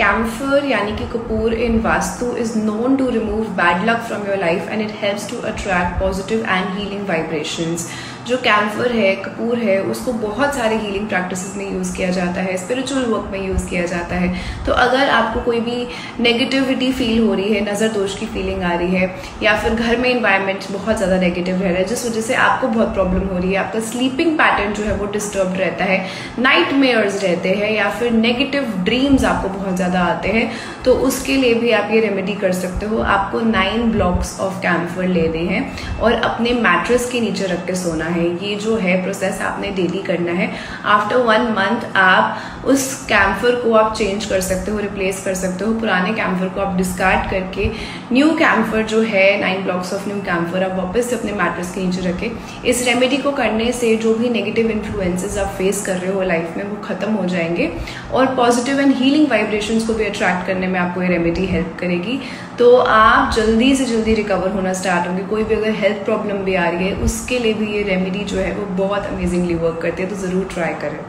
Camphor यानी कि Kapoor in vastu is known to remove bad luck from your life and it helps to attract positive and healing vibrations जो camphor है, कपूर है, उसको बहुत सारे हीलिंग प्रैक्टिसेस में यूज़ किया जाता है स्पिरिचुअल वर्क में यूज़ किया जाता है। तो अगर आपको कोई भी नेगेटिविटी फील हो रही है, नज़र दोष की फीलिंग आ रही है, या फिर घर में इन्वायरमेंट बहुत ज़्यादा नेगेटिव रह रहा है, जिस वजह से आपको बहुत प्रॉब्लम हो रही है, आपका स्लीपिंग पैटर्न जो है वो डिस्टर्ब रहता है नाइट रहते हैं, या फिर नेगेटिव ड्रीम्स आपको बहुत ज़्यादा आते हैं तो उसके लिए भी आप ये रेमेडी कर सकते हो। आपको नाइन ब्लॉक्स ऑफ़ कैम्फर लेने हैं और अपने मैट्रेस के नीचे रख के सोना है ये जो है प्रोसेस आपने डेली करना है। आफ्टर वन मंथ आप उस कैम्फर को आप चेंज कर सकते हो रिप्लेस कर सकते हो। पुराने कैम्फर को आप डिस्कार्ड करके न्यू कैम्फर जो है nine blocks of new camphor आप वापस से अपने मैट्रेस के नीचे रखें। इस रेमेडी को करने से जो भी नेगेटिव इन्फ्लुएंसेस आप फेस कर रहे हो लाइफ में, वो खत्म हो जाएँगे। और पॉजिटिव एंड हीलिंग वाइब्रेशन को भी अट्रैक्ट करने में आपको ये रेमेडी हेल्प करेगी। तो आप जल्दी से जल्दी रिकवर होना स्टार्ट होंगे। कोई भी अगर हेल्थ प्रॉब्लम भी आ रही है, उसके लिए भी ये रेमेडी जो है वो बहुत अमेजिंगली वर्क करती है तो ज़रूर ट्राई करें।